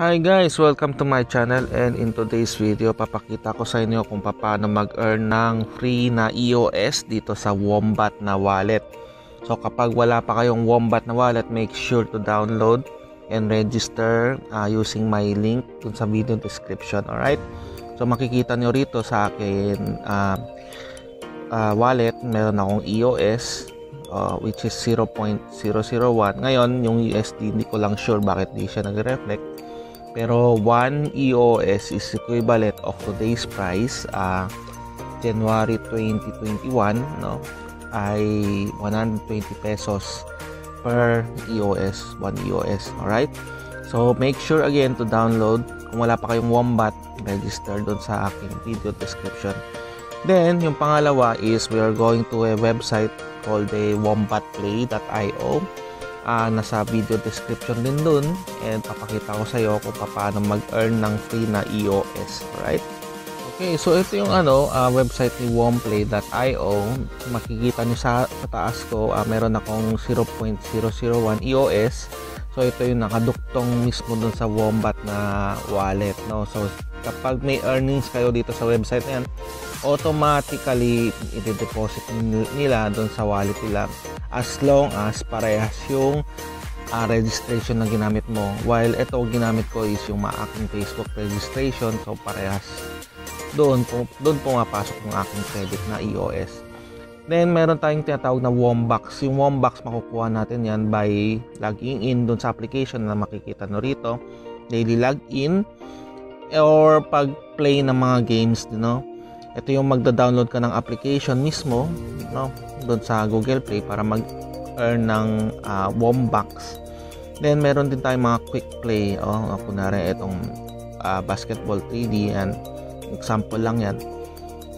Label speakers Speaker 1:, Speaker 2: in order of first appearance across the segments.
Speaker 1: Hi guys! Welcome to my channel and in today's video papakita ko sa inyo kung paano mag-earn ng free na EOS dito sa Wombat na wallet. So kapag wala pa kayong Wombat na wallet, make sure to download and register uh, using my link dun sa video description. Alright? So makikita nyo rito sa akin uh, uh, wallet, meron akong EOS uh, which is 0.001. Ngayon, yung USD hindi ko lang sure bakit di siya nagre-reflect pero 1 EOS is equivalent of today's price uh, January 2021 no ay 120 pesos per EOS 1 EOS alright? So make sure again to download. Kung wala pa kayong Wombat register doon sa aking video description. Then yung pangalawa is we are going to a website called the wombatplay.io uh, nasa video description din dun. And papakita ko sa iyo kung paano mag-earn ng free na EOS right? Okay so ito yung ano uh, website ni womplay.io makikita niyo sa, sa taas ko uh, meron akong 0.001 EOS so ito yung nakaduktong mismo dun sa Wombat na wallet no? So kapag may earnings kayo dito sa website na yan automatically i-deposit nila doon sa wallet nila as long as parehas yung uh, registration na ginamit mo. While ito ginamit ko is yung maaking Facebook registration. So parehas doon doon pumapasok yung aking credit na EOS then meron tayong tinatawag na Wombox yung Wombox makukuha natin yan by logging in doon sa application na makikita no rito. Daily login or pag play ng mga games you know ito yung magda-download ka ng application mismo no doon sa Google Play para mag-earn ng uh, Wombox then meron din tayong mga quick play oh kunwari itong uh, basketball 3D and example lang yan.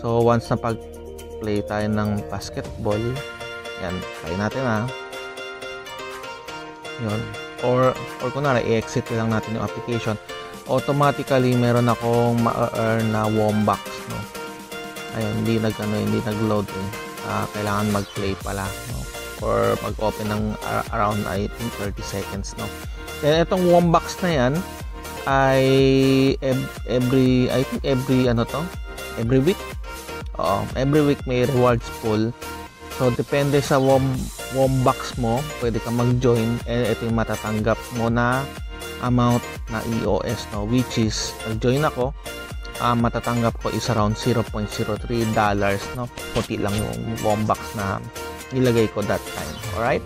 Speaker 1: So once na pag play tayo ng basketball yan try natin ha yun. Or or kunwari i-exit lang natin yung application. Automatically meron akong ma-earn na Wombox no ayun hindi nag ano hindi nag-load eh. Uh, kailangan mag-play pala no? Or mag-open ng uh, around I think 30 seconds no? Then itong Wombox na yan ay every I think every ano to? Every week? Oo, every week may rewards pool. So depende sa Wom Wombox mo pwede ka mag-join. And ito yung matatanggap mo na amount na EOS no? Which is nag-join ako uh, matatanggap ko is around 0.03 dollars no? Puti lang yung Wombox na nilagay ko that time alright?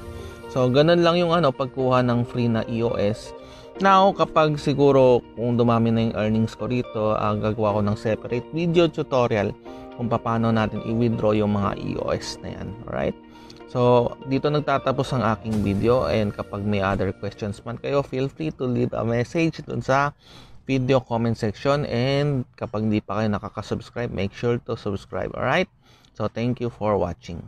Speaker 1: So ganun lang yung ano pagkuha ng free na EOS now kapag siguro kung dumami na yung earnings ko rito uh, gagawa ko ng separate video tutorial kung paano natin i-withdraw yung mga EOS na yan alright? So, dito nagtatapos ang aking video and kapag may other questions man kayo, feel free to leave a message dun sa video comment section and kapag hindi pa kayo nakaka-subscribe, make sure to subscribe. Alright? So, thank you for watching.